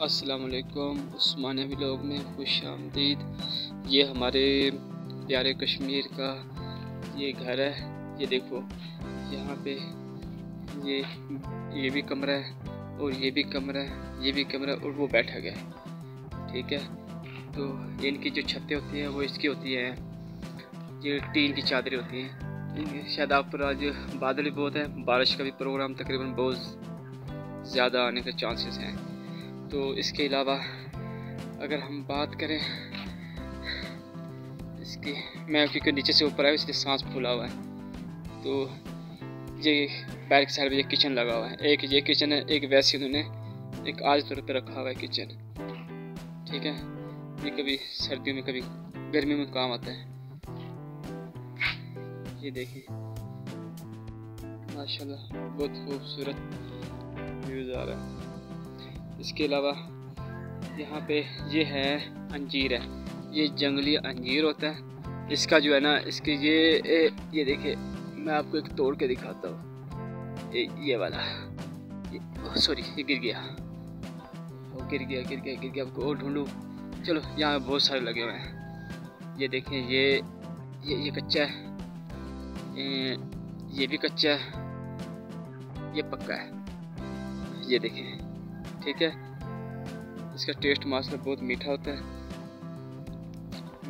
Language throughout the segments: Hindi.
अस्सलाम वालेकुम उस्मानिया व्लॉग में खुश आमदीद। ये हमारे प्यारे कश्मीर का ये घर है, ये देखो, यहाँ पे ये ये भी कमरा है और ये भी कमरा है, ये भी कमरा और वो बैठा गया ठीक है? तो इनकी जो छतें होती हैं, वो इसकी होती हैं, ये टीन की चादरें होती हैं? शायद आप पर आज बादल भी बहुत है, बारिश का भी प्रोग्राम तकरीबन बहुत ज़्यादा आने के चांसेस हैं। तो इसके अलावा अगर हम बात करें इसकी, मैं क्योंकि नीचे से ऊपर आया इसलिए सांस फूला हुआ है। तो ये बैक साइड में ये किचन लगा हुआ है। एक ये किचन है, एक वैसे उन्होंने एक आज तौर पर रखा हुआ है किचन। ठीक है? ये कभी सर्दियों में, कभी गर्मी में काम आता है। ये देखिए। माशाल्लाह, बहुत खूबसूरत व्यूज़ आ रहा है। इसके अलावा यहाँ पे ये है अंजीर है। ये जंगली अंजीर होता है। इसका जो है ना इसके ये ए, ये देखिए मैं आपको एक तोड़ के दिखाता हूँ। ये, वाला। सॉरी ये गिर गया। वो गिर गया गिर गया गिर गया। आपको और ढूंढूँ। चलो यहाँ बहुत सारे लगे हुए हैं। ये देखें ये ये ये कच्चा है। ये भी कच्चा है। ये पक्का है। ये देखें ठीक है? इसका टेस्ट माशा बहुत मीठा होता है।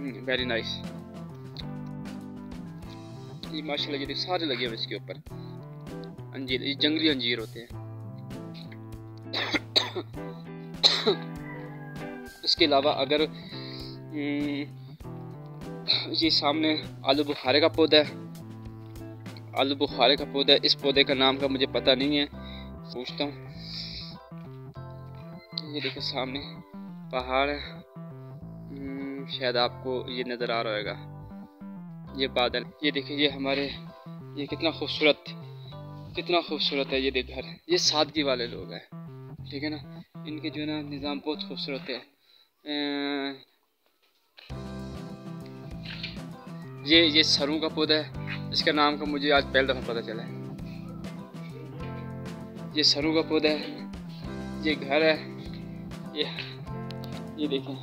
वेरी hmm, नाइस ये माशाल्लाह ये सारे लगे हुए इसके ऊपर। अंजीर ये जंगली अंजीर होते हैं। इसके अलावा अगर hmm, ये सामने आलू बुखारे का पौधा है। आलू बुखारे का पौधा इस पौधे का नाम का मुझे पता नहीं है। पूछता हूँ। ये देखो सामने पहाड़ हम्म, शायद आपको ये नज़र आ रहा होगा। ये बादल ये देखिए ये हमारे ये कितना खूबसूरत कितना खूबसूरत है ये देख घर। ये सादगी वाले लोग हैं ठीक है ना? इनके जो ना निज़ाम बहुत खूबसूरत है। ये ये सरों का पौधा है। इसका नाम का मुझे आज पहले दफ़ा पता चला है। ये सरों का पौधा है। ये घर है। ये ये देखें।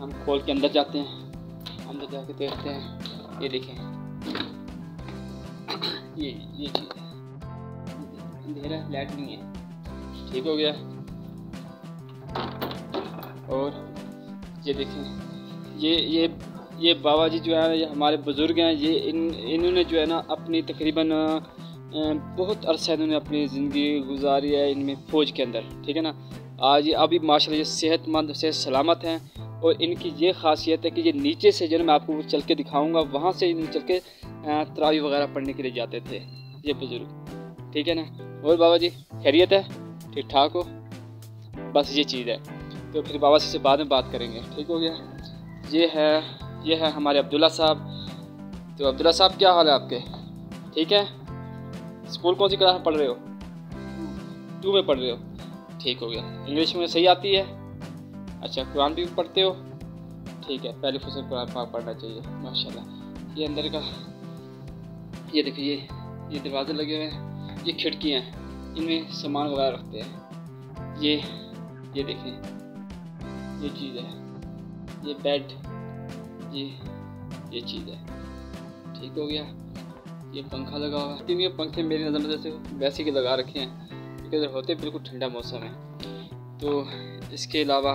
हम खोल के अंदर जाते हैं। अंदर जाके देखते हैं। ये देखें। ये ये चीज़ है। अंधेरा लाइट नहीं है। ठीक हो गया। और ये देखें। ये ये ये बाबा जी जो है, ये हमारे बुज़ुर्ग हैं। ये इन, इन्होंने जो है ना, अपनी तकरीबन बहुत अरसा इन्होंने अपनी ज़िंदगी गुजारी है इनमें फ़ौज के अंदर। ठीक है ना? आज अभी माशा ये सेहतमंद से सलामत हैं और इनकी ये खासियत है कि ये नीचे से जो मैं आपको चल के दिखाऊँगा, वहाँ से चल के तरावी वगैरह पढ़ने के लिए जाते थे, ये बुज़ुर्ग। ठीक है ना? और बाबा जी, खैरियत है? ठीक ठाक हो? बस ये चीज़ है। तो फिर बाबा जी से बाद में बात करेंगे। ठीक हो गया? ये है ये है हमारे अब्दुल्ला साहब। तो अब्दुल्ला साहब, क्या हाल है आपके? ठीक है? स्कूल कौन सी क्लास में पढ़ रहे हो? टू में पढ़ रहे हो। ठीक हो गया। इंग्लिश में सही आती है। अच्छा कुरान भी पढ़ते हो? ठीक है, पहले फुसल कुरान पाक पढ़ना चाहिए, माशाल्लाह। ये अंदर का, ये देखिए, ये ये दरवाजे लगे हुए हैं, ये खिड़कियाँ हैं, इनमें सामान वगैरह रखते हैं। ये ये देखिए ये चीज़ है, ये बेड ये ये चीज़ है। ठीक हो गया, ये पंखा लगा हुआ है। ये पंखे मेरी नज़र में जैसे वैसे के लगा रखे हैं। इधर होते, बिल्कुल ठंडा मौसम है। तो इसके अलावा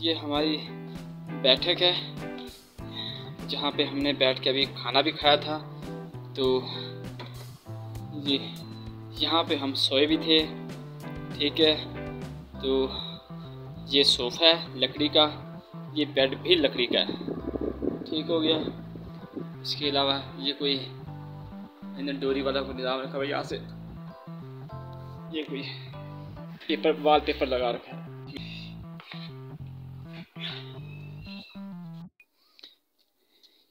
ये हमारी बैठक है, जहाँ पे हमने बैठ के अभी खाना भी खाया था। तो ये, यहाँ पे हम सोए भी थे, ठीक है। तो ये सोफ़ा है लकड़ी का, ये बेड भी लकड़ी का है, ठीक हो गया। इसके अलावा ये कोई डोरी वाला कोई निज़ाम रखा हुआ यहाँ से। ये कोई पेपर वाल पेपर लगा रखा है।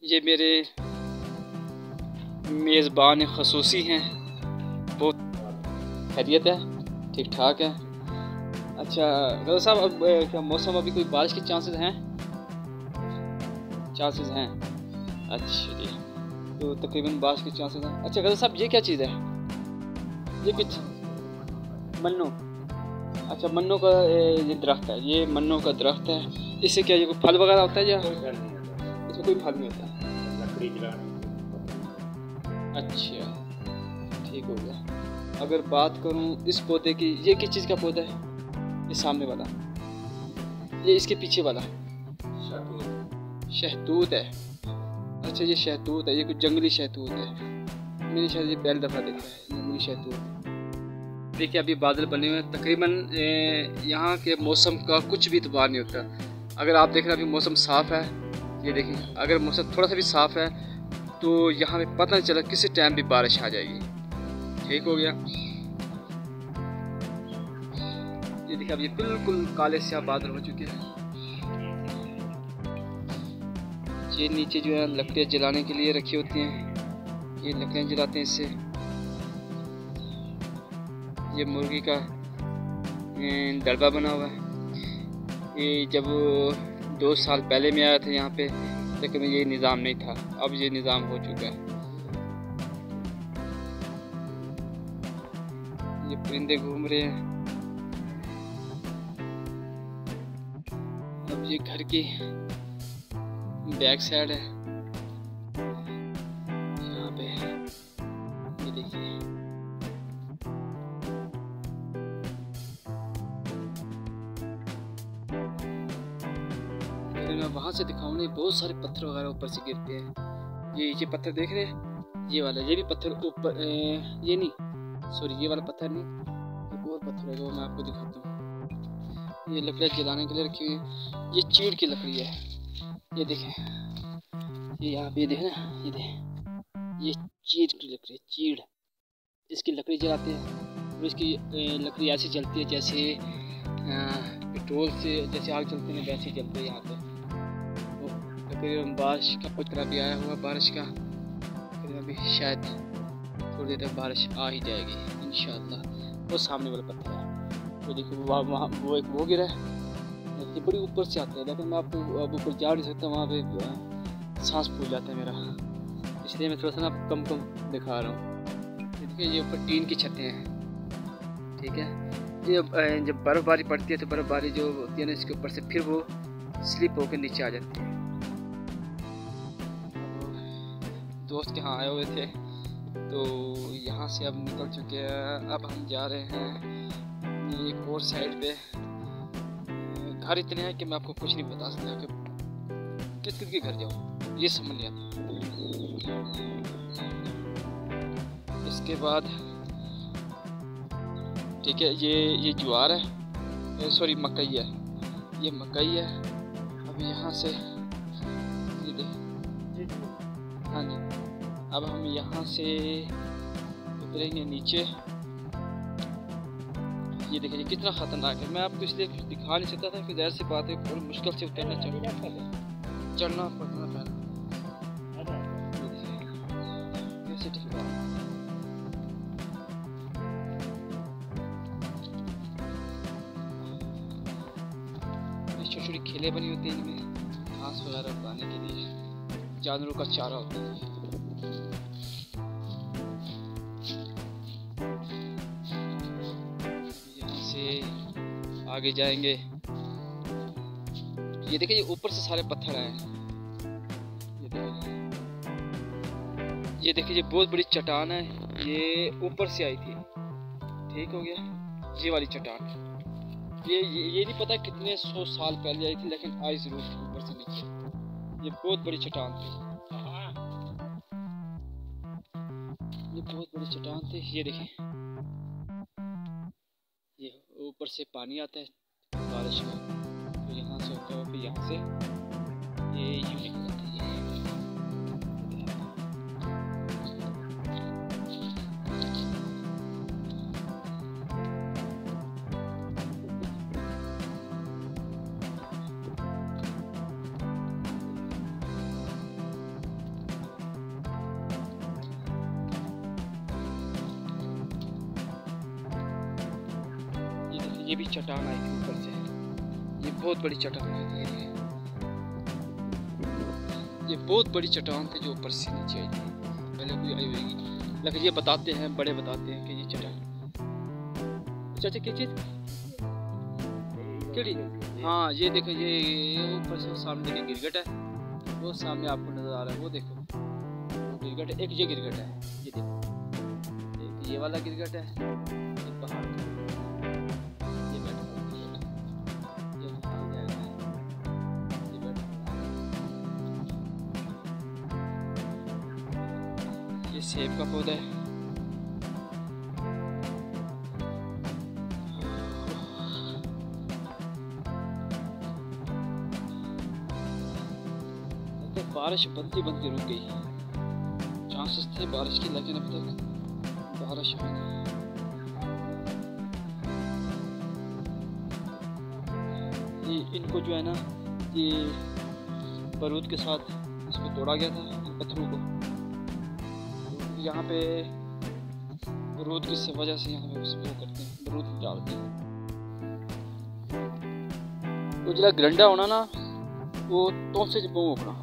ये मेरे मेज़बान खसूसी हैं। बहुत खैरियत है ठीक ठाक है। अच्छा गजर साहब, अब क्या मौसम अभी कोई बारिश के चांसेस हैं? चांसेस हैं। अच्छा तो तकरीबन बारिश के चांसेस हैं। अच्छा गजर साहब, ये क्या चीज़ है? ये कुछ मन्नू। अच्छा मन्नो का ये दरख्त है ये मन्नो का दरख्त है। इससे क्या ये कोई फल वगैरह होता है या? इसमें कोई फल नहीं होता? लकड़ी अच्छा ठीक हो गया। अगर बात करूँ इस पौधे की ये किस चीज़ का पौधा है? ये सामने वाला। ये इसके पीछे वाला शहतूत। शहतूत है? अच्छा ये शहतूत है ये कुछ जंगली शहतूत है। मैंने शायद ये पहली दफ़ा देखा है जंगली शहतूत। देखिए, अभी बादल बने हुए हैं। तकरीबन यहाँ के मौसम का कुछ भी इतबार नहीं होता। अगर आप देख रहे हैं अभी मौसम साफ़ है। ये देखिए, अगर मौसम थोड़ा सा भी साफ़ है तो यहाँ पे पता नहीं चला किसी टाइम भी बारिश आ जाएगी। ठीक हो गया। ये देखिए, अब ये बिल्कुल काले स्याह बादल हो चुके हैं। ये नीचे जो है, लकड़ियाँ जलाने के लिए रखी होती हैं। ये लकड़ियाँ जलाते हैं इससे। ये मुर्गी का अ, डलबा बना हुआ है। ये जब दो साल पहले में आया था यहाँ पे लेकिन ये निज़ाम नहीं था। अब ये निज़ाम हो चुका है। ये परिंदे घूम रहे हैं। अब ये घर की बैक साइड है। बहुत सारे पत्थर वगैरह ऊपर से गिरते हैं। ये ये पत्थर देख रहे हैं? ये वाला, ये भी पत्थर ऊपर ये नहीं सॉरी ये वाला पत्थर नहीं एक और पत्थर है, वो मैं आपको दिखाता हूँ। ये लकड़ियाँ जलाने के लिए रखी हुई है। ये चीड़ की लकड़ी है। ये देखें। ये यहाँ पे ये देखें ना, ये देखें। ये चीड़ की लकड़ी है, चीड़। इसकी लकड़ी जलाते हैं और इसकी लकड़ी ऐसी जलती है जैसे पेट्रोल से, जैसे आग जलती है, वैसे ही जलती है यहाँ पे। तो तकरीबन बारिश का पकड़ा भी आया हुआ बारिश का। तकरीबन अभी शायद थोड़ी देर तक बारिश आ ही जाएगी इन वो सामने वाला पत्थर है। तो देखो, वहाँ वो एक वो गिरा है। बड़ी ऊपर से आते हैं। लेकिन मैं आपको अब ऊपर जा नहीं सकता, वहाँ पे सांस फूल जाता है मेरा। इसलिए मैं थोड़ा सा ना कम कम दिखा रहा हूँ। देखिए, ये ऊपर टीन की छतें हैं। ठीक है? ये जब बर्फ़बारी पड़ती है तो बर्फ़बारी जो होती है ना, इसके ऊपर से फिर वो स्लिप होकर नीचे आ जाती है। दोस्त के यहाँ आए हुए थे। तो यहाँ से अब निकल चुके हैं। अब हम जा रहे हैं एक और साइड पे। घर इतने हैं कि मैं आपको कुछ नहीं बता सकता कि किस किस के घर जाऊँ। ये समझ आता। इसके बाद, ठीक है, ये ये ज्वार है। सॉरी मकई है। ये मकई है। अब यहाँ से अब हम यहाँ से उतरेंगे नीचे। ये देखिए कितना ख़तरनाक है। मैं आपको इसलिए कुछ दिखा नहीं सकता था कि ज़ाहिर सी बात है बड़ी मुश्किल से उतरना चढ़ना चढ़ना पड़ना है। छोटी छोटी खेलें बनी होती हैं इनमें। घास वगैरह उगाने के लिए। जानवरों का चारा होता है। आगे जाएँगे। ये देखिए ऊपर से सारे पत्थर आए हैं। ये देखिए। ये बहुत बड़ी चट्टान है। ये ऊपर से आई थी। ठीक हो गया। ये वाली चट्टान। ये ये, नहीं पता कितने सौ साल पहले आई थी लेकिन आई ज़रूर ऊपर से नीचे। ये बहुत बड़ी चट्टान थी। ये बहुत बड़ी चट्टान थी। ये देखें। ये ऊपर से पानी आता है बारिश का तो यहाँ से होता है यहाँ से। ये यूनिक होता है। ये भी चट्टान आई थी ऊपर से। ये बहुत बड़ी चट्टान आई थी। ये बहुत बड़ी चट्टान थी जो ऊपर से नीचे आई थी। पहले कोई आई होगी। लेकिन ये बताते हैं, बड़े बताते हैं कि ये चट्टान चाचा क्या चीज़? केड़ी? हाँ ये देखो, ये ऊपर से सामने देखिए गिरगट है। वो सामने आपको नज़र आ रहा है, वो देखो। गिरगट, एक ये गिरगट है। ये देखो। एक ये वाला गिरगट है। ये पहाड़ सेब का पौधा है। तो बारिश बनती बनती रुक गई। चांसेस थे बारिश की, लेकिन अब तक बारिश हुई नहीं। ये इनको जो है ना, ये बारूद के साथ इसको तोड़ा गया था, इन पत्थरों को। यहाँ पे बारूद की वजह से यहाँ पे वो करते हैं बारूद डालते हैं। वो जरा गरंडा होना ना, वो तो से जब होगा।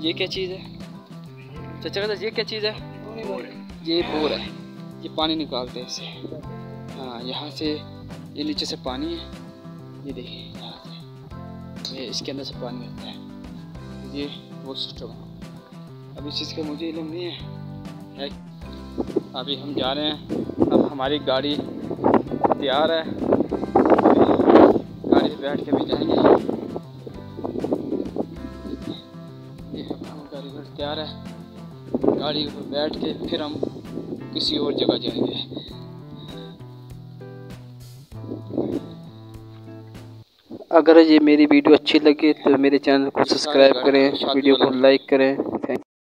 ये क्या चीज़ है? चाचा कहता ये क्या चीज़ है? ये बोर है। ये पानी निकालते हैं इससे हाँ यहाँ से ये नीचे से पानी है। ये देखिए यहाँ से। ये इसके अंदर से पानी आता है। ये वो सिस्टम है। अब इस चीज़ का मुझे इलम नहीं है, अभी हम जा रहे हैं। अब हमारी गाड़ी तैयार है। गाड़ी बैठ के भी जाएँगे। तैयार है। गाड़ी पर बैठ के फिर हम किसी और जगह जाएँगे। अगर ये मेरी वीडियो अच्छी लगे तो मेरे चैनल को सब्सक्राइब करें वीडियो को लाइक करें।